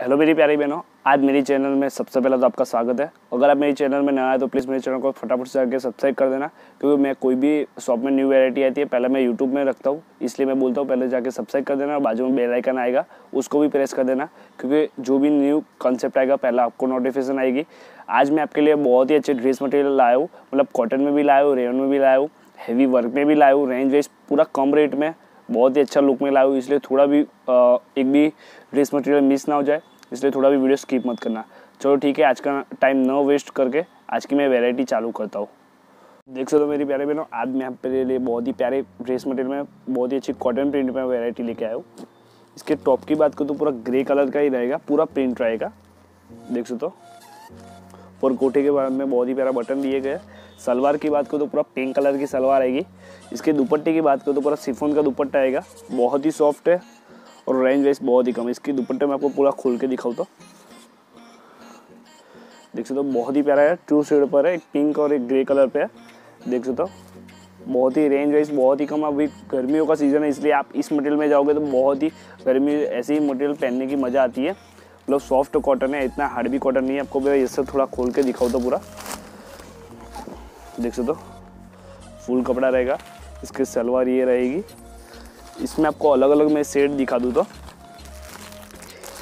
Hello मेरी प्यारी बहनों, आज मेरी चैनल में सबसे पहले तो आपका स्वागत है। अगर आप मेरी चैनल में नया है तो प्लीज़ मेरे चैनल को फटाफट से आके सब्सक्राइब कर देना, क्योंकि मैं कोई भी शॉप में न्यू वैरायटी आती है, पहले मैं यूट्यूब में रखता हूँ, इसलिए मैं बोलता हूँ पहले जाके सब्सक्राइब कर देना और बाजू में बेल आइकन आएगा, उसको भी प्रेस कर देना, क्योंकि जो भी न्यू कॉन्सेप्ट आएगा, पहले आपको नोटिफिकेशन आएगी। आज मैं आपके लिए बहुत ही अच्छे ड्रेस मटेरियल लाया हूँ मतलब कॉटन में भी लाया हूँ रेयन में भी लाया हूँ हैवी वर्क में भी लाया हूँ रेंज वेज पूरा कम रेट में बहुत ही अच्छा लुक में लाया हूँ इसलिए थोड़ा भी आ, एक भी ड्रेस मटेरियल मिस ना हो जाए इसलिए थोड़ा भी वीडियो स्किप मत करना। चलो ठीक है आज का टाइम न वेस्ट करके आज की मैं वेराइटी चालू करता हूँ। देख सकते हो मेरी प्यारे बहनों आज मैं आपके लिए बहुत ही प्यारे ड्रेस मटेरियल में बहुत ही अच्छी कॉटन प्रिंट में वेराइटी लेके आया हूँ। इसके टॉप की बात करूँ तो पूरा ग्रे कलर का ही रहेगा पूरा प्रिंट रहेगा। देख सकते हो? और कोठे के बाद में बहुत ही प्यारा बटन दिए गए सलवार की बात करो तो पूरा पिंक कलर की सलवार आएगी। इसके दुपट्टे की बात करो तो पूरा सिफोन का दुपट्टा आएगा। बहुत ही सॉफ्ट है और रेंज वाइज बहुत ही कम इसकी दुपट्टे में आपको पूरा खोल के दिखाऊँ तो। देख सकते हो, बहुत ही प्यारा है। टू शेड पर है, एक पिंक और एक ग्रे कलर पे है। देख सकते हो, बहुत ही रेंज वाइज बहुत ही कम अभी गर्मियों का सीज़न है, इसलिए आप इस मटेरियल में जाओगे तो बहुत ही गर्मी, ऐसे ही मटेरियल पहनने की मज़ा आती है। मतलब सॉफ्ट कॉटन है, इतना हार्ड भी कॉटन नहीं है। आपको ये सब थोड़ा खोल के दिखाओ तो पूरा। देख सकते हो। फुल कपड़ा रहेगा, इसकी सलवार ये रहेगी। इसमें आपको अलग अलग मैं सेट दिखा दूँ तो।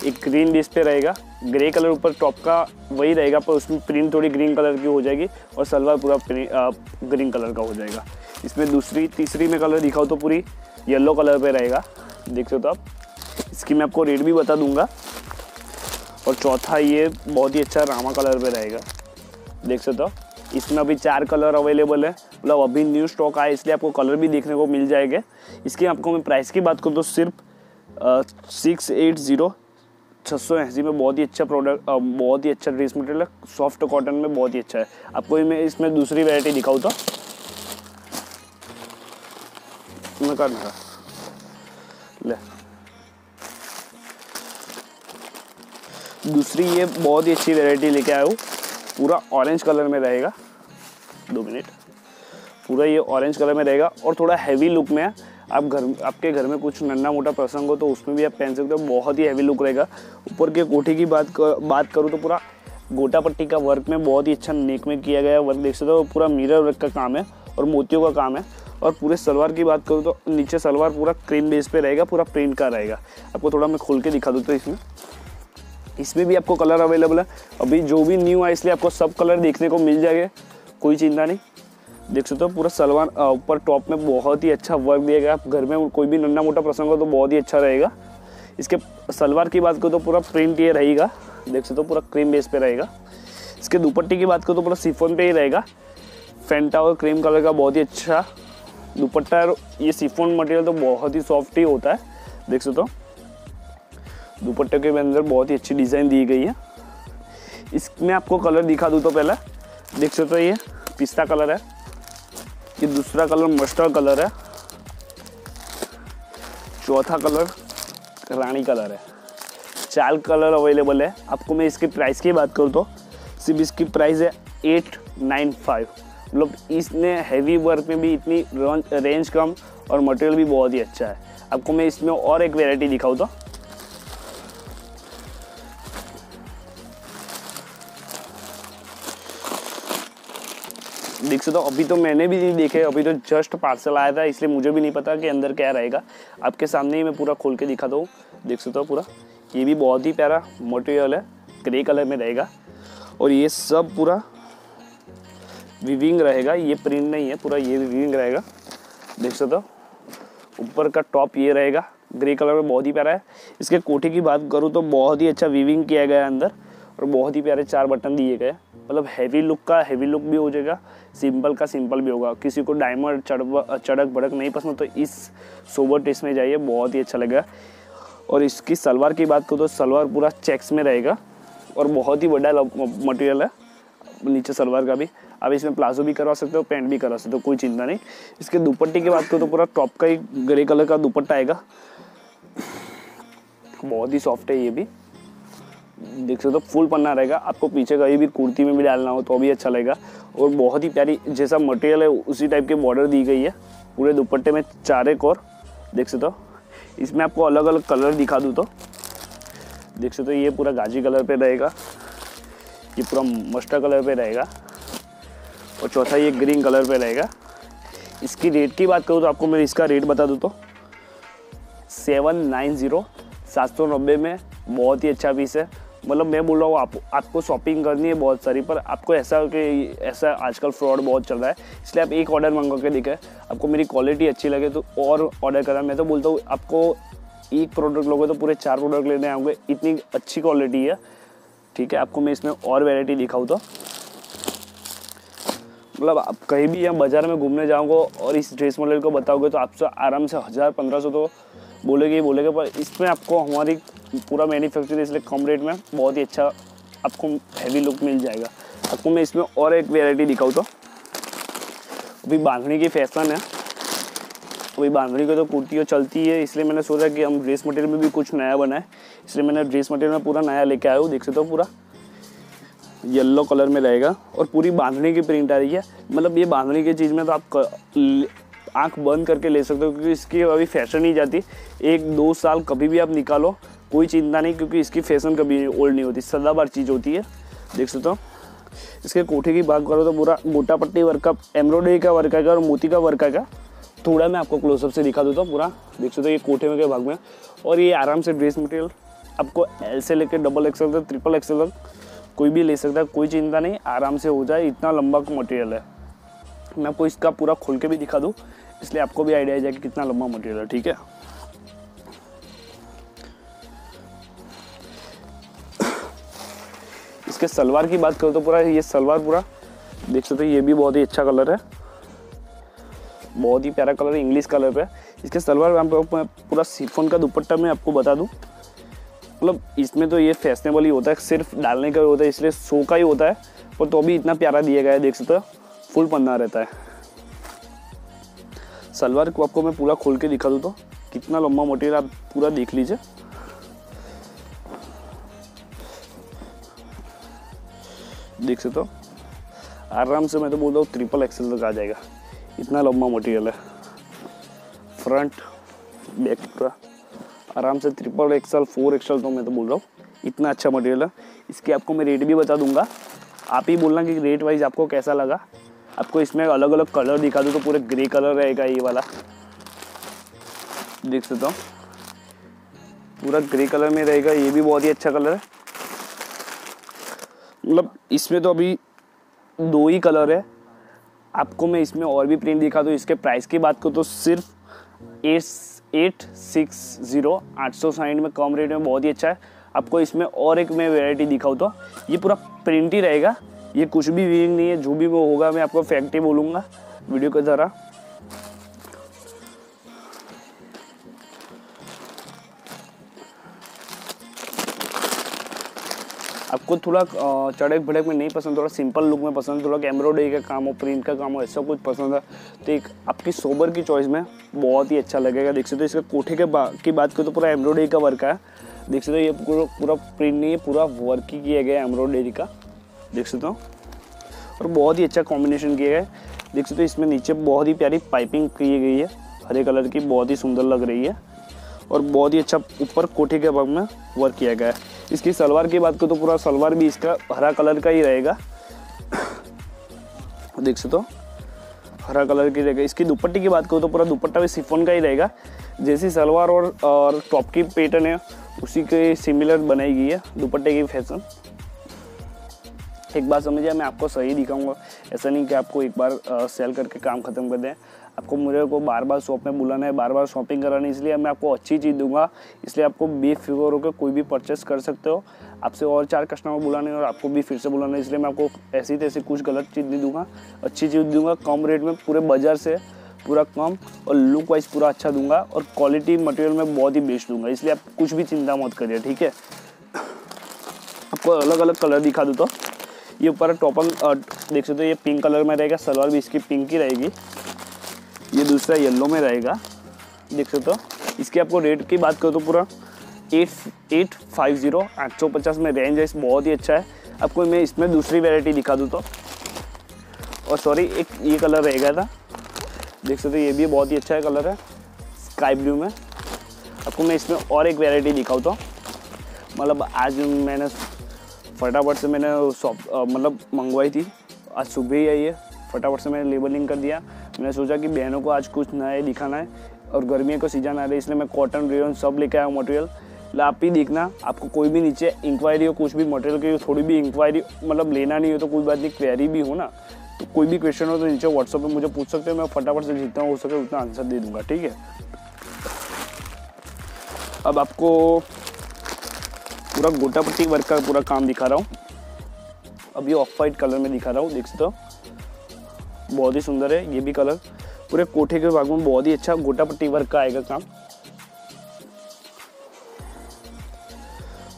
एक ग्रीन डिश पे रहेगा ग्रे कलर ऊपर टॉप का वही रहेगा, पर उसमें प्रिंट थोड़ी ग्रीन कलर की हो जाएगी और सलवार पूरा ग्रीन कलर का हो जाएगा। इसमें दूसरी, तीसरी में कलर दिखाओ तो पूरी येलो कलर पे रहेगा। देख सकते हो आप। इसकी मैं आपको रेट भी बता दूँगा। और चौथा ये बहुत ही अच्छा रामा कलर पे रहेगा। देख सकते हो इसमें अभी चार कलर अवेलेबल है। मतलब अभी न्यू स्टॉक आया इसलिए आपको कलर भी देखने को मिल जाएगा। इसकी आपको मैं प्राइस की बात करूँ तो सिर्फ़ सिक्स एट ज़ीरो छः सौ अस्सी में बहुत ही अच्छा प्रोडक्ट बहुत ही अच्छा ड्रेस मटेरियल है। सॉफ्ट कॉटन में बहुत ही अच्छा है। आपको मैं इसमें दूसरी वैरायटी दिखाऊँ तो। मैं ले। दूसरी ये बहुत ही अच्छी वैरायटी लेके आया हूँ। पूरा ऑरेंज कलर में रहेगा। दो मिनट पूरा ये ऑरेंज कलर में रहेगा और थोड़ा हैवी लुक में है। आप घर आपके घर में कुछ नन्ना मोटा प्रसंग हो तो उसमें भी आप पहन सकते हो। बहुत ही हैवी लुक रहेगा। ऊपर के कोठी की बात कर, बात करूँ तो पूरा गोटा पट्टी का वर्क में बहुत ही अच्छा नेक में किया गया वर्क देख सकते हो पूरा मिरर वर्क का काम है और मोतियों का काम है। और पूरे सलवार की बात करूँ तो नीचे सलवार पूरा क्रीम बेस पे रहेगा पूरा प्रिंट का रहेगा। आपको थोड़ा मैं खोल के दिखा दूँ तो इसमें। इसमें भी आपको कलर अवेलेबल है। अभी जो भी न्यू है इसलिए आपको सब कलर देखने को मिल जाएगा। कोई चिंता नहीं। देख सकते हो, पूरा सलवार ऊपर टॉप में बहुत ही अच्छा वर्क दिया गया। घर में कोई भी नन्ना मोटा प्रसंग हो तो बहुत ही अच्छा रहेगा। इसके सलवार की बात करो तो पूरा प्रिंट ये रहेगा। देख सकते हो, पूरा क्रीम बेस पे रहेगा। इसके दुपट्टे की बात करो तो पूरा सिफोन पे ही रहेगा। फेंटा और क्रीम कलर का बहुत ही अच्छा दुपट्टा ये सिफोन मटेरियल तो बहुत ही सॉफ्ट ही होता है। देख सकते हो। दुपट्टे के अंदर बहुत ही अच्छी डिज़ाइन दी गई है। इसमें आपको कलर दिखा दूँ तो पहले, देख सकते हो ये पिस्ता कलर है। ये दूसरा कलर मस्टर्ड कलर है। चौथा कलर रानी कलर है। चार कलर अवेलेबल है। आपको मैं इसकी प्राइस की बात करूँ तो सिर्फ़ इसकी प्राइस है एट नाइन फाइव। मतलब इसने हैवी वर्क में भी इतनी रेंज कम और मटेरियल भी बहुत ही अच्छा है। आपको मैं इसमें और एक वेराइटी दिखाऊँ तो। सकते हो अभी तो मैंने भी नहीं देखे, अभी तो जस्ट पार्सल आया था, इसलिए मुझे भी नहीं पता कि अंदर क्या रहेगा। आपके सामने ही मैं पूरा खोल के दिखा दूँ। देख सकते हो पूरा? ये भी बहुत ही प्यारा मटेरियल है ग्रे कलर में रहेगा। और ये सब पूरा विविंग रहेगा, ये प्रिंट नहीं है, पूरा ये विविंग रहेगा। देख सकते हो? ऊपर का टॉप ये रहेगा ग्रे कलर में बहुत ही प्यारा है। इसके कोठी की बात करूँ तो बहुत ही अच्छा विविंग किया गया है अंदर। और बहुत ही प्यारे चार बटन दिए गए। मतलब हैवी लुक का हैवी लुक भी हो जाएगा सिंपल का सिंपल भी होगा। किसी को डायमंड चढ़ चढ़क भड़क नहीं पसंद तो इस सोबर टेस्ट में जाइए, बहुत ही अच्छा लगेगा। और इसकी सलवार की बात करूँ तो सलवार पूरा चेक्स में रहेगा और बहुत ही बड़ा मटेरियल है, नीचे सलवार का भी। आप इसमें प्लाजो भी करवा सकते हो पैंट भी करवा सकते हो, कोई चिंता नहीं। इसके दुपट्टे की बात करो तो पूरा टॉप का ही ग्रे कलर का दुपट्टा आएगा। बहुत ही सॉफ्ट है ये भी। देख सकते हो, फुल पन्ना रहेगा। आपको पीछे कहीं भी कुर्ती में भी डालना हो तो भी अच्छा लगेगा। और बहुत ही प्यारी, जैसा मटेरियल है, उसी टाइप के बॉर्डर दी गई है। पूरे दुपट्टे में चार एक और, देख सकते हो। इसमें आपको अलग अलग कलर दिखा दूँ तो। देख सकते हो, ये पूरा गाजी कलर पे रहेगा। ये पूरा मस्टर कलर पे रहेगा। और चौथा ये ग्रीन कलर पे रहेगा। इसकी रेट की बात करूँ तो आपको मैं इसका रेट बता दूँ तो। सेवन नाइन ज़ीरो सात सौ नब्बे में बहुत ही अच्छा पीस है। मतलब मैं बोल रहा हूँ, आप, आपको शॉपिंग करनी है बहुत सारी, पर आपको ऐसा कि ऐसा आजकल फ्रॉड बहुत चल रहा है, इसलिए आप एक ऑर्डर मंगा के दिखाए आपको मेरी क्वालिटी अच्छी लगे तो और ऑर्डर करा। मैं तो बोलता हूँ, आपको एक प्रोडक्ट लोगे तो पूरे चार प्रोडक्ट लेने आऊँगे इतनी अच्छी क्वालिटी है, ठीक है? आपको मैं इसमें और वेराइटी दिखाऊँ तो। मतलब आप कहीं भी यहाँ बाज़ार में घूमने जाओगे और इस ड्रेस मॉडल को बताओगे तो आपसे आराम से हज़ार पंद्रह सौ तो बोलेगे ही बोलेगे, पर इसमें आपको हमारी पूरा मैन्युफैक्चर इसलिए कम रेट में, बहुत ही अच्छा आपको हैवी लुक मिल जाएगा। आपको मैं इसमें और एक वेराइटी दिखाऊँ तो। अभी बांधनी की फ़ैशन है। अभी बांधनी की तो कुर्तियों चलती है, इसलिए मैंने सोचा कि हम ड्रेस मटेरियल में भी कुछ नया बनाए। इसलिए मैंने ड्रेस मटेरियल में पूरा नया लेके आया हूँ, देख सकते हो पूरा। येलो कलर में रहेगा और पूरी बांधनी की प्रिंट आ रही है। मतलब ये बांधनी की चीज़ में तो आप आँख बंद करके ले सकते हो, क्योंकि इसकी अभी फ़ैशन ही जाती। एक दो साल कभी भी आप निकालो कोई चिंता नहीं, क्योंकि इसकी फ़ैशन कभी ओल्ड नहीं होती सदाबार चीज़ होती है। देख सकते हो। इसके कोठे की बात करो तो पूरा गोटा पट्टी वर्क का एम्ब्रॉयडरी का वर्क आएगा और मोती का वर्क आएगा। थोड़ा मैं आपको क्लोजअप से दिखा देता हूँ पूरा। देख सकते हो ये कोठे में के भाग में। और ये आराम से ड्रेस मटेरियल आपको एल से लेकर डबल एक्सएल तक ट्रिपल एक्सएल तक, कोई भी ले सकता है, कोई चिंता नहीं, आराम से हो जाए, इतना लंबा मटेरियल है। मैं आपको इसका पूरा खोल के भी दिखा दूँ, इसलिए आपको भी आइडिया आ जाए कि कितना लंबा मटेरियल है, ठीक है? इसके सलवार की बात करो तो पूरा ये सलवार पूरा, देख सकते हो ये भी बहुत ही अच्छा कलर है। बहुत ही प्यारा कलर है इंग्लिश कलर पे। इसके सलवार मैं पूरा सिफोन का दुपट्टा मैं आपको बता दूँ। मतलब इसमें तो ये फैशनेबल ही होता है, सिर्फ़ डालने का होता है, इसलिए शो का ही होता है पर तो भी इतना प्यारा दिया गया है, देख सकते हो फुल पन्ना रहता है। सलवार को आपको मैं पूरा खोल के दिखा दूँ तो कितना लंबा मटेरियल आप पूरा देख लीजिए। देख सकते हो। आराम से मैं तो बोल रहा हूँ ट्रिपल एक्सल तक आ जाएगा। इतना लंबा मटेरियल है। फ्रंट बैक पूरा। आराम से ट्रिपल एक्सल फोर एक्सल तो मैं तो बोल रहा हूँ। इतना अच्छा मटेरियल है। इसके आपको मैं रेट भी बता दूँगा। आप ही बोलना कि रेट वाइज आपको कैसा लगा। आपको इसमें अलग अलग कलर दिखा दूँ तो पूरे ग्रे कलर रहेगा ये वाला। देख सकता हूँ। पूरा ग्रे कलर में रहेगा। ये भी बहुत ही अच्छा कलर है। मतलब इसमें तो अभी दो ही कलर है। आपको मैं इसमें और भी प्रिंट दिखा दूँ, इसके प्राइस की बात करूँ तो सिर्फ़ एट एट सिक्स ज़ीरो आठ सौ साइड में कम रेट में बहुत ही अच्छा है। आपको इसमें और एक मैं वेराइटी दिखाऊँ तो ये पूरा प्रिंट ही रहेगा। ये कुछ भी वीविंग नहीं है, जो भी वो होगा मैं आपको फैक्ट ही बोलूँगा। वीडियो के द्वारा आपको थोड़ा चढ़क भड़क में नहीं पसंद थोड़ा सिंपल लुक में पसंद थोड़ा एम्ब्रॉयडरी का काम हो प्रिंट का काम हो ऐसा कुछ पसंद है। तो एक आपकी सोबर की चॉइस में बहुत ही अच्छा लगेगा। देख सकते हो इसके कोठे के बा, की बात करें तो पूरा एम्ब्रॉयडरी का वर्क है। देख सकते हो ये पूरा पूरा प्रिंट नहीं है पूरा वर्क ही किया गया एम्ब्रॉयडरी का। देख सकते हो? और बहुत ही अच्छा कॉम्बिनेशन किया गया है। देख सकते हो इसमें नीचे बहुत ही प्यारी पाइपिंग की गई है। हरे कलर की बहुत ही सुंदर लग रही है। और बहुत ही अच्छा ऊपर कोठे के भाग में वर्क किया गया है। इसकी सलवार की बात करो तो पूरा सलवार भी इसका हरा कलर का ही रहेगा। देख सकते हो? हरा कलर की रहेगा। इसकी दुपट्टी की बात करो तो पूरा दुपट्टा भी सिफोन का ही रहेगा। जैसी सलवार और और टॉप की पैटर्न है, उसी के सिमिलर बनाई गई है दुपट्टे की फ़ैशन एक बात समझिए, मैं आपको सही दिखाऊँगा। ऐसा नहीं कि आपको एक बार सेल करके काम ख़त्म कर दें। आपको मुझे को बार बार शॉप में बुलाना है बार बार शॉपिंग करानी इसलिए मैं आपको अच्छी चीज़ दूँगा। इसलिए आपको बेफिक्र होकर कोई भी परचेस कर सकते हो। आपसे और चार कस्टमर बुलाने और आपको भी फिर से बुलाना इसलिए मैं आपको ऐसी तैसी कुछ गलत चीज़ नहीं दूँगा। अच्छी चीज़ दूँगा, कम रेट में, पूरे बाज़ार से, पूरा कम और लुक वाइज पूरा अच्छा दूँगा और क्वालिटी मटेरियल में बहुत ही बेस्ट दूँगा, इसलिए आप कुछ भी चिंता मत करिए, ठीक है? आपको अलग अलग कलर दिखा दूँ तो। ये ऊपर टॉपल देख सकते हो, ये पिंक कलर में रहेगा, सलवार भी इसकी पिंक ही रहेगी। दूसरा येलो में रहेगा। देख सकते हो? इसके आपको रेट की बात करो तो पूरा एट एट फाइव ज़ीरो आठ सौ पचास में रेंज है। इस बहुत ही अच्छा है। आपको मैं इसमें दूसरी वेराइटी दिखा दूँ तो। और सॉरी एक ये कलर रहेगा था। देख सकते हो, ये भी बहुत ही अच्छा है कलर है। स्काई ब्लू में। आपको मैं इसमें और एक वेराइटी दिखाऊँ तो। मतलब आज मैंने फटाफट से मैंने शॉप मतलब मंगवाई थी। आज सुबह ही आई है। फटाफट से मैंने लेबलिंग कर दिया। मैंने सोचा कि बहनों को आज कुछ नया दिखाना है और गर्मियों का सीज़न आ रहा है, इसलिए मैं कॉटन रेन सब लेके आया हूँ मटेरियल आप ही देखना, आपको कोई भी नीचे इंक्वायरी हो, कुछ भी मटेरियल की थोड़ी भी इंक्वायरी मतलब लेना नहीं हो तो कोई बात नहीं क्वेरी भी हो ना तो कोई भी क्वेश्चन हो तो नीचे व्हाट्सअप पे मुझे पूछ सकते हो, मैं फटाफट से जितना हो सके उतना आंसर दे दूँगा, ठीक है? अब आपको पूरा गोटा पट्टी वर्क का पूरा काम दिखा रहा हूँ। ये ऑफ़ वाइट कलर में दिखा रहा हूँ देख सकते हो? बहुत ही सुंदर है, ये भी कलर। पूरे कोठे के भाग में बहुत ही अच्छा गोटा पट्टी वर्क का आएगा काम।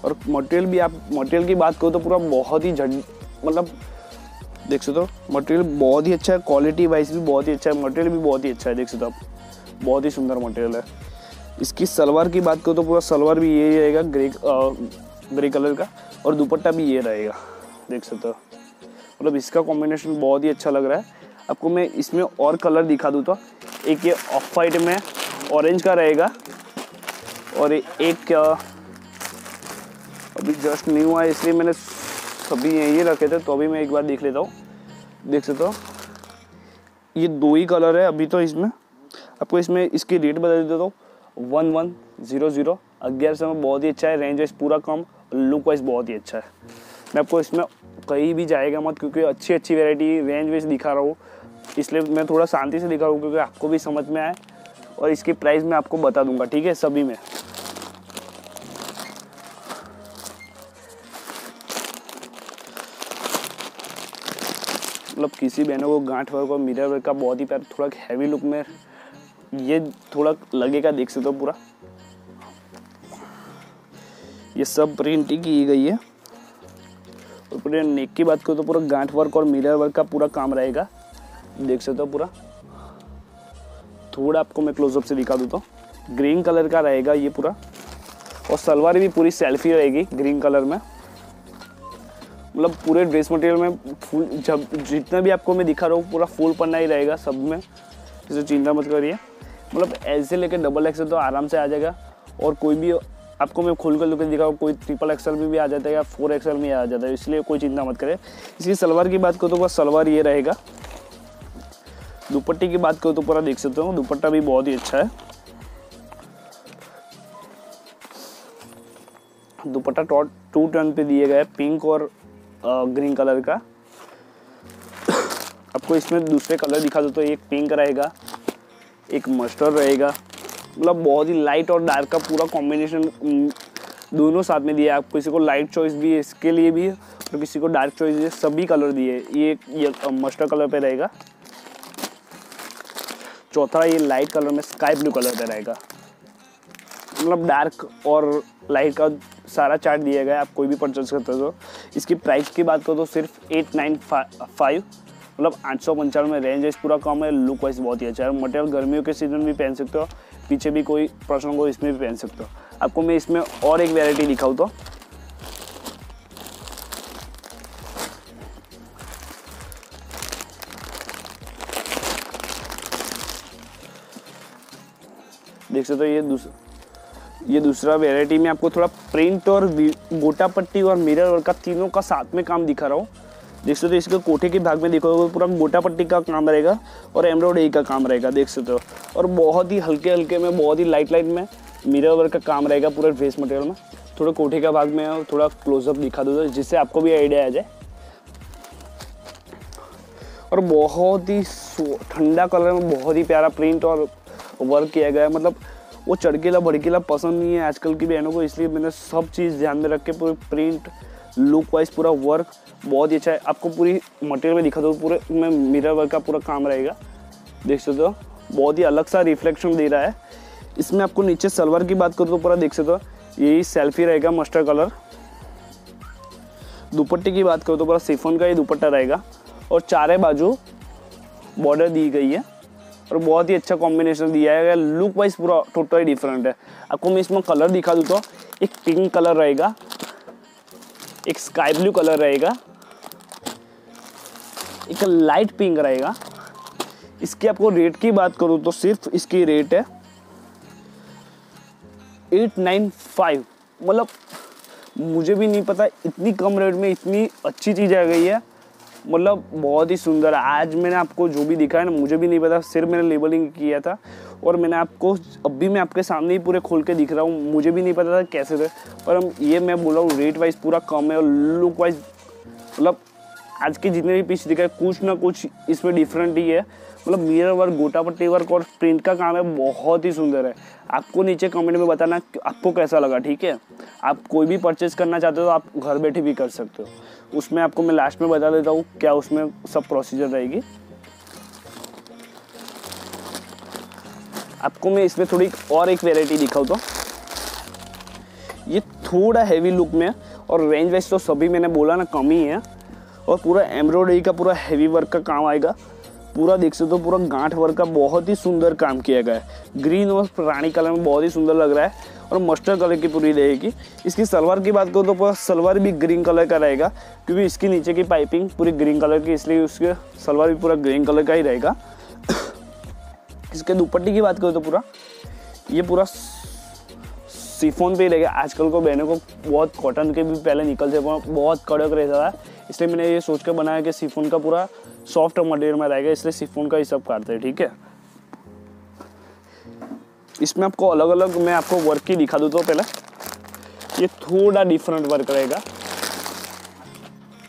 और मटेरियल भी आप, मटेरियल की बात करो तो पूरा बहुत ही झट मतलब देख सकते हो, मटेरियल बहुत ही अच्छा है क्वालिटी वाइज भी बहुत ही अच्छा है, मटेरियल भी बहुत ही अच्छा है, देख सकते हो आप। बहुत ही सुंदर मटेरियल है। इसकी सलवार की बात करो तो पूरा सलवार भी यही रहेगा, ग्रे ग्रे कलर का, और दुपट्टा भी ये रहेगा, देख सकते हो। मतलब इसका कॉम्बिनेशन बहुत ही अच्छा लग रहा है। आपको मैं इसमें और कलर दिखा दूँ तो। एक ये ऑफ़ वाइट में ऑरेंज का रहेगा और एक अभी जस्ट न्यू है इसलिए मैंने सभी यही रखे थे तो अभी मैं एक बार देख लेता हूँ। देख सकते हो? ये दो ही कलर है अभी तो इसमें। आपको इसमें इसकी रेट बता देता हूँ। वन वन ज़ीरो ज़ीरो अग्यारह सौ में बहुत ही अच्छा है रेंज वाइज पूरा कम लुक वाइज बहुत ही अच्छा है। मैं आपको इसमें कहीं भी जाएगा मत, क्योंकि अच्छी अच्छी वेराइटी रेंज वाइज दिखा रहा हूँ। इसलिए मैं थोड़ा शांति से दिखा हूँ, क्योंकि आपको भी समझ में आए और इसकी प्राइस मैं आपको बता दूँगा, ठीक है, सभी में। मतलब किसी बहनों को गांठ वर्क और मिरर वर्क का बहुत ही प्यार, थोड़ा हैवी लुक में ये थोड़ा लगेगा, देख सकते हो पूरा। ये सब प्रिंट ही की गई है। और पूरे नेक की बात करो तो पूरा गांठ वर्क और मिरर वर्क का पूरा काम रहेगा। देख सकते हो पूरा। थोड़ा आपको मैं क्लोजअप से दिखा दूँ तो ग्रीन कलर का रहेगा ये पूरा। और सलवार भी पूरी सेल्फी रहेगी ग्रीन कलर में। मतलब पूरे ड्रेस मटेरियल में फुल जब, जितना भी आपको मैं दिखा रहा हूँ, पूरा फुल पन्ना ही रहेगा सब में। इसे चिंता मत करिए। मतलब ऐसे लेके डबल एक्सल तो आराम से आ जाएगा। और कोई भी आपको मैं खोल कर लेकर दिखाऊँ, कोई ट्रिपल एक्सल में भी आ जाता है या फोर एक्सल में आ जाता है, इसलिए कोई चिंता मत करें इसकी सलवार की बात करो तो बस सलवार ये रहेगा। दुपट्टे की बात करो तो पूरा देख सकते हो, दुपट्टा भी बहुत ही अच्छा है। दुपट्टा टॉट टू टर्न पे दिए गए, पिंक और ग्रीन कलर का। आपको इसमें दूसरे कलर दिखा दो तो एक पिंक रहेगा, एक मस्टर्ड रहेगा। मतलब बहुत ही लाइट और डार्क का पूरा कॉम्बिनेशन दोनों साथ में दिया है। आप किसी को लाइट चॉइस भी है इसके लिए भी, और किसी को डार्क चॉइस है सभी कलर दिए। ये ये मस्टर्ड कलर पे रहेगा। चौथा ये लाइट कलर में स्काई ब्लू कलर पे रहेगा। मतलब डार्क और लाइट का सारा चार्ट दिया गया है, आप कोई भी परचेज करते हो इसकी प्राइस की बात करो तो सिर्फ़ एट नाइन फाइव मतलब आठ सौ पंचानवे में रेंज पूरा कम है लुक वाइज बहुत ही अच्छा है। मटेरियल गर्मियों के सीज़न भी पहन सकते हो, पीछे भी कोई प्रश्न हो इसमें भी पहन सकते हो। आपको मैं इसमें और एक वेराइटी दिखाऊँ तो। देख सकते हो, ये दूसरा ये दूसरा वेराइटी में आपको थोड़ा प्रिंट और गोटा पट्टी और मिरर वर्क का तीनों का साथ में काम दिखा रहा हूँ। देख सकते हो, इसके कोठे के भाग में देखो पूरा गोटा पट्टी का काम रहेगा और एम्ब्रॉयडरी का काम रहेगा, देख सकते हो। और बहुत ही हल्के हल्के में, बहुत ही लाइट लाइट में मिरर वर्क का काम रहेगा पूरे ड्रेस मटेरियल में। थोड़ा कोठे का भाग में थोड़ा क्लोजअप दिखा दो जिससे आपको भी आइडिया आ जाए। और बहुत ही ठंडा कलर में बहुत ही प्यारा प्रिंट और वर्क किया गया है। मतलब वो चढ़केला भड़केला पसंद नहीं है आजकल की बहनों को, इसलिए मैंने सब चीज़ ध्यान में रख के पूरे प्रिंट लुक वाइज पूरा वर्क बहुत ही अच्छा है। आपको पूरी मटेरियल में दिखा दो, पूरे में मिरर वर्क का पूरा काम रहेगा। देख सकते हो, बहुत ही अलग सा रिफ्लेक्शन दे रहा है। इसमें आपको नीचे सलवार की बात करो तो पूरा देख सकते हो, यही सेल्फी रहेगा मस्टर्ड कलर दुपट्टे की बात करो तो पूरा सिफोन का ही दुपट्टा रहेगा। और चारे बाजू बॉर्डर दी गई है। और बहुत ही अच्छा कॉम्बिनेशन दिया है। लुक वाइज पूरा टोटली डिफरेंट है। आपको मैं इसमें कलर दिखा दूँ तो एक पिंक कलर रहेगा। एक स्काई ब्लू कलर रहेगा। एक लाइट पिंक रहेगा। इसकी आपको रेट की बात करूँ तो सिर्फ़ इसकी रेट है। एट नाइन फाइव मतलब मुझे भी नहीं पता, इतनी कम रेट में इतनी अच्छी चीज़ आ गई है। मतलब बहुत ही सुंदर आज मैंने आपको जो भी दिखा है ना, मुझे भी नहीं पता, सिर्फ़ मैंने लेबलिंग किया था और मैंने आपको, अब भी मैं आपके सामने ही पूरे खोल के दिख रहा हूँ, मुझे भी नहीं पता था कैसे थे। पर हम, ये मैं बोल रहा हूँ रेट वाइज पूरा कम है और लुक वाइज मतलब आज के जितने भी पीस दिखाए कुछ ना कुछ इसमें डिफरेंट ही है। मतलब मिरर वर्क गोटा पट्टी वर्क और प्रिंट का काम है, बहुत ही सुंदर है। आपको नीचे कमेंट में बताना आपको कैसा लगा, ठीक है? आप कोई भी परचेज करना चाहते हो तो आप घर बैठे भी कर सकते हो। उसमें आपको मैं लास्ट में बता देता हूँ क्या उसमें सब प्रोसीजर रहेगी। आपको मैं इसमें थोड़ी और एक वेराइटी दिखाऊँ तो। ये थोड़ा हैवी लुक में है और रेंज वाइज तो सभी मैंने बोला ना कम ही है और पूरा एम्ब्रॉयडरी का पूरा हैवी वर्क का काम आएगा। पूरा देख सकते हो, पूरा गांठ वर्क का बहुत ही सुंदर काम किया गया है। ग्रीन और रानी कलर में बहुत ही सुंदर लग रहा है। और मस्टर्ड कलर की पूरी रहेगी। इसकी सलवार की बात करो तो सलवार भी ग्रीन कलर का रहेगा, क्योंकि इसके नीचे की पाइपिंग पूरी ग्रीन कलर की, इसलिए उसके सलवार भी पूरा ग्रीन कलर का ही रहेगा। इसके दुपट्टी की बात करो तो पूरा, ये पूरा सिफोन पे ही रहेगा। आजकल को बहनों को बहुत कॉटन के भी पहले निकलते बहुत कड़क रहता था। इसलिए मैंने ये सोच कर बनाया कि सिफोन का पूरा सॉफ्ट मटेरियल में रहेगा, इसलिए सिफोन का ही सब काटते हैं, ठीक है? इसमें आपको अलग अलग मैं आपको वर्क की दिखा दूँ तो पहले। ये थोड़ा डिफरेंट वर्क रहेगा।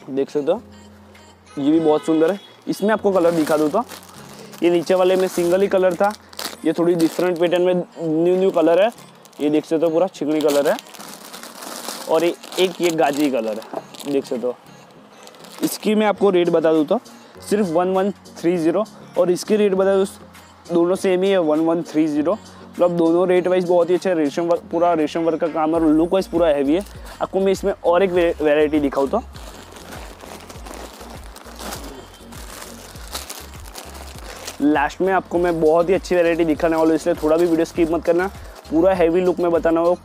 देख सकते हो? ये भी बहुत सुंदर है। इसमें आपको कलर दिखा दूँ तो। ये नीचे वाले में सिंगल ही कलर था। ये थोड़ी डिफरेंट पैटर्न में न्यू न्यू कलर है। ये देख सकते हो पूरा चिकनी कलर है। और ये एक ये गाजी कलर है। देख सकते हो? इसकी मैं आपको रेट बता दूँ तो। सिर्फ़ वन वन थ्री ज़ीरो और इसकी रेट बता दूँ, दोनों सेम ही है। वन वन थ्री ज़ीरो मतलब दोनों रेट वाइज बहुत ही अच्छा रेशम वर्क पूरा रेशम वर्क का काम है और लुक वाइज पूरा हैवी है। आपको मैं इसमें और एक वेराइटी दिखाऊँ तो। लास्ट में आपको मैं बहुत ही अच्छी वेराइटी दिखाने वाला हूँ, इसलिए थोड़ा भी वीडियो स्किप मत करना। पूरा हैवी लुक में बताना हो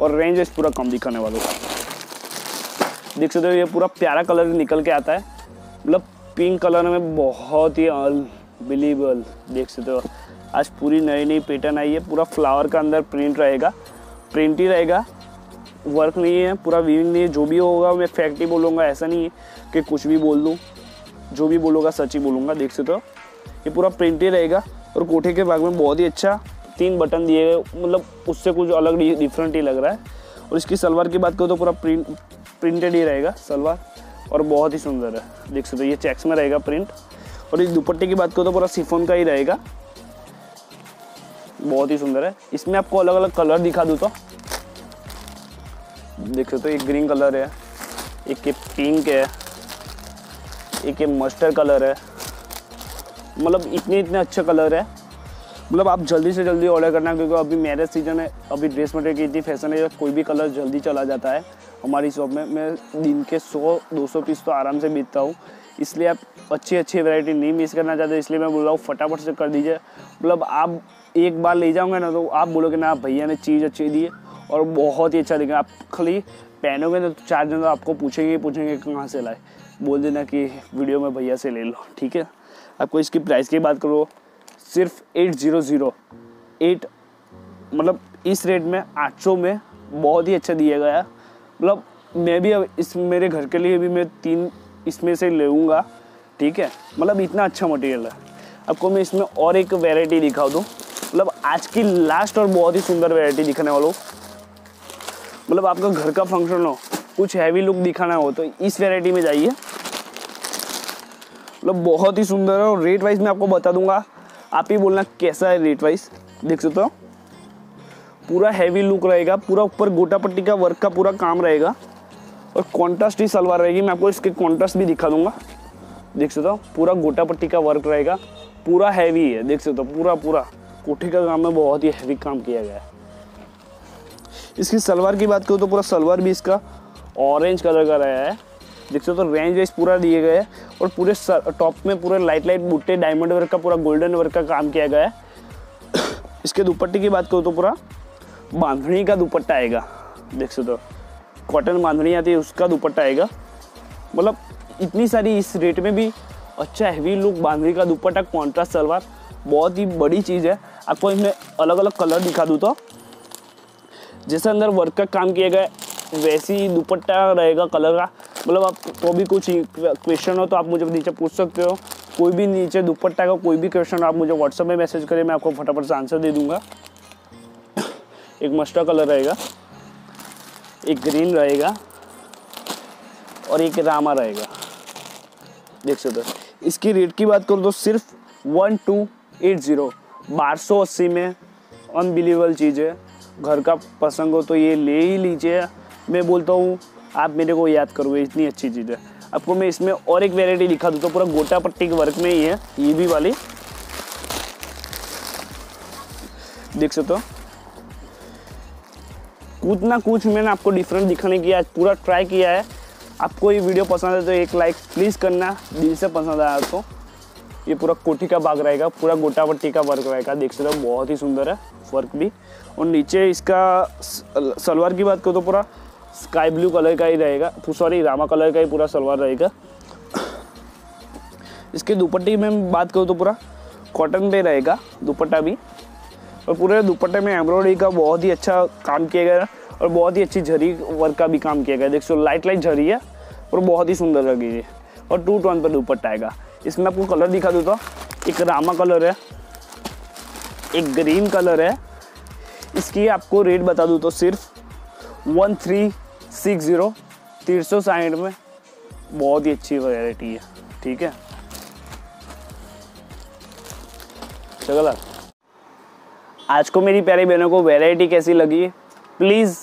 और रेंज वाइज पूरा कम दिखाने वाला हूँ। देख सकते हो, ये पूरा प्यारा कलर निकल के आता है। मतलब पिंक कलर में बहुत ही अनबिलीबल देख सकते हो। आज पूरी नई नई पैटर्न आई है, पूरा फ्लावर का अंदर प्रिंट रहेगा। प्रिंट ही रहेगा। वर्क नहीं है, पूरा वीविंग नहीं है, जो भी होगा मैं फैक्ट ही बोलूँगा, ऐसा नहीं है कि कुछ भी बोल दूँ। जो भी बोलूँगा, सच ही बोलूँगा, देख सकते हो। ये पूरा प्रिंट ही रहेगा और कोठे के भाग में बहुत ही अच्छा तीन बटन दिए गए मतलब उससे कुछ अलग डिफरेंट ही लग रहा है। और इसकी सलवार की बात करो तो पूरा प्रिंट प्रिंटेड ही रहेगा सलवार और बहुत ही सुंदर है। देख सकते हो, ये चेक्स में रहेगा प्रिंट और इस दुपट्टे की बात करो तो पूरा सिफोन का ही रहेगा। बहुत ही सुंदर है। इसमें आपको अलग अलग कलर दिखा दूँ तो। देख सकते हो, एक ग्रीन कलर है, एक के पिंक है, एक ये मस्टर्ड कलर है। मतलब इतने इतने अच्छे कलर है। मतलब आप जल्दी से जल्दी ऑर्डर करना, क्योंकि अभी मैरिज सीज़न है, अभी ड्रेस मटेरियल की इतनी फ़ैशन है कोई भी कलर जल्दी चला जाता है हमारी शॉप में। मैं दिन के 100 200 पीस तो आराम से बीतता हूँ। इसलिए आप अच्छी अच्छी वैरायटी नहीं मिस करना चाहते, इसलिए मैं बोल रहा हूँ, फटाफट से कर दीजिए। मतलब आप एक बार ले जाओगे ना तो आप बोलोगे, ना भैया ने चीज़ अच्छी दी है और बहुत ही अच्छा दिखा। आप खाली पहनोगे तो चार दिन तो आपको पूछेंगे पूछेंगे, कहाँ से लाए? बोल देना कि, वीडियो में भैया से ले लो। ठीक है? आपको इसकी प्राइस की बात करो, सिर्फ़ एट ज़ीरो ज़ीरो एट मतलब इस रेट में, आठ सौ में बहुत ही अच्छा दिया गया। मतलब मैं भी अब इस, मेरे घर के लिए भी मैं तीन इसमें से लेऊँगा ठीक है? मतलब इतना अच्छा मटेरियल है। आपको मैं इसमें और एक वेराइटी दिखा दूँ। मतलब आज की लास्ट और बहुत ही सुंदर वेराइटी दिखाने वालों। मतलब आपका घर का फ़ंक्शन हो, कुछ हैवी लुक दिखाना हो तो इस वेराइटी में जाइए। मतलब बहुत ही सुंदर है और रेट वाइज मैं आपको बता दूँगा, आप ही बोलना कैसा है रेट वाइज देख सकते हो? पूरा हैवी लुक रहेगा, पूरा ऊपर गोटा पट्टी का वर्क का पूरा काम रहेगा। और कॉन्ट्रास्ट ही सलवार रहेगी, मैं आपको इसके कॉन्ट्रास्ट भी दिखा दूँगा। देख सकते हो, पूरा गोटा पट्टी का वर्क रहेगा। पूरा हैवी है, देख सकते हो, पूरा पूरा। कोठी का काम में बहुत ही हैवी काम किया गया है। इसकी सलवार की बात करूँ तो पूरा सलवार भी इसका ऑरेंज कलर का रहा है। देख सकते तो रेंज वाइज पूरा दिए गए हैं और पूरे टॉप में पूरे लाइट लाइट बूटे डायमंड वर्क का, पूरा गोल्डन वर्क का काम किया गया है। इसके दुपट्टे की बात करूँ तो पूरा बांधनी का दुपट्टा आएगा। देख सकते हो कॉटन बांधनी आती है उसका दुपट्टा आएगा। मतलब इतनी सारी इस रेट में भी अच्छा हैवी लुक बांधनी का दुपट्टा कॉन्ट्रास्ट सलवार बहुत ही बड़ी चीज़ है। आपको इसमें अलग अलग कलर दिखा दूँ तो। जैसे अंदर वर्क का काम किया गया, वैसी ही दुपट्टा रहेगा कलर का। मतलब आप तो भी कुछ क्वेश्चन हो तो आप मुझे नीचे पूछ सकते हो। कोई भी नीचे दुपट्टा का कोई भी क्वेश्चन आप मुझे व्हाट्सएप में मैसेज करें, मैं आपको फटाफट से आंसर दे दूँगा। एक मस्टर कलर रहेगा। एक ग्रीन रहेगा और एक रामा रहेगा। देख सकते इसकी रेट की बात करूँ तो सिर्फ़ वन टू एट ज़ीरो बारह सौ अस्सी में अनबिलीवेबल चीज़ है। घर का पसंद हो तो ये ले ही लीजिए। मैं बोलता हूँ, आप मेरे को याद करोगे इतनी अच्छी चीज़ है। आपको मैं इसमें और एक वेराइटी दिखा दूँ तो पूरा गोटा पट्टी के वर्क में ही है, ये भी वाली। देख सकते हो। कुछ ना कुछ मैंने आपको डिफरेंट दिखाने की आज पूरा ट्राई किया है। आपको ये वीडियो पसंद है तो एक लाइक प्लीज़ करना, दिल से पसंद आया तो। ये पूरा कोठी का बाग रहेगा, पूरा गोटा पट्टी का वर्क रहेगा, देख सकते हो, बहुत ही सुंदर है वर्क भी। और नीचे इसका सलवार की बात करो तो पूरा स्काई ब्लू कलर का ही रहेगा सॉरी रामा कलर का ही पूरा सलवार रहेगा। इसके दुपट्टे में बात करूँ तो पूरा कॉटन पे रहेगा, दुपट्टा भी। और पूरे दुपट्टे में एम्ब्रॉयडरी का बहुत ही अच्छा काम किया गया और बहुत ही अच्छी झरी वर्क का भी काम किया गया देख सो लाइट लाइट झरी है और बहुत ही सुंदर लगेगी और टू टोन पर दुपट्टा आएगा। इसमें आपको कलर दिखा दूँ तो एक रामा कलर है, एक ग्रीन कलर है। इसकी आपको रेट बता दूँ तो सिर्फ़ वन थ्री सिक्स ज़ीरो तीन सौ साइड में बहुत ही अच्छी वैरायटी है, ठीक है? चलो। आज को मेरी प्यारी बहनों को वैरायटी कैसी लगी? प्लीज़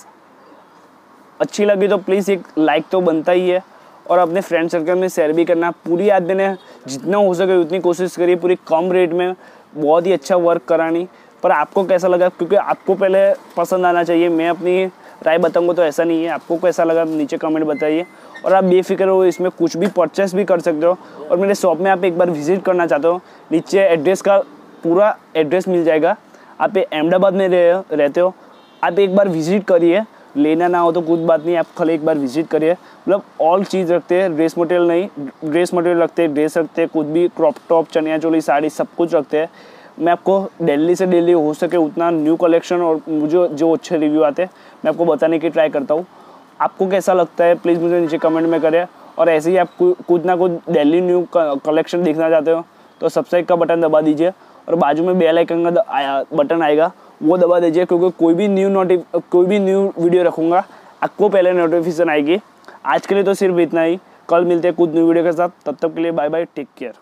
अच्छी लगी तो प्लीज़ एक लाइक तो बनता ही है। और अपने फ्रेंड सर्कल में शेयर भी करना, पूरी आज मैंने जितना हो सके उतनी कोशिश करी पूरी कम रेट में। बहुत ही अच्छा वर्क करानी पर आपको कैसा लगा? क्योंकि आपको पहले पसंद आना चाहिए। मैं अपनी राय बताऊँगा तो ऐसा नहीं है। आपको कैसा लगा? नीचे कमेंट बताइए। और आप बेफिक्र हो, इसमें कुछ भी परचेस भी कर सकते हो। और मेरे शॉप में आप एक बार विज़िट करना चाहते हो, नीचे एड्रेस का पूरा एड्रेस मिल जाएगा। आप अहमदाबाद में रह, रहते हो आप एक बार विज़िट करिए। लेना ना हो तो कुछ बात नहीं आप खाली एक बार विज़िट करिए। मतलब ऑल चीज़ रखते हैं ड्रेस मटेरियल नहीं ड्रेस मटेरियल रखते हैं ड्रेस रखते हैं कुछ भी क्रॉप टॉप चनिया चोली साड़ी सब कुछ रखते हैं। मैं आपको दिल्ली से दिल्ली हो सके उतना न्यू कलेक्शन और मुझे जो अच्छे रिव्यू आते हैं मैं आपको बताने की ट्राई करता हूँ। आपको कैसा लगता है प्लीज़ मुझे नीचे कमेंट में करें और ऐसे ही आप कुछ ना कुछ दिल्ली न्यू कलेक्शन देखना चाहते हो तो सब्सक्राइब का बटन दबा दीजिए। और बाजू में बेल आइकन का बटन आएगा, वो दबा दीजिए, क्योंकि कोई भी न्यू नोटिफ कोई भी न्यू वीडियो रखूँगा, आपको पहले नोटिफिकेशन आएगी। आज के लिए तो सिर्फ़ इतना ही। कल मिलते हैं कुछ न्यू वीडियो के साथ। तब तक के लिए बाय बाय टेक केयर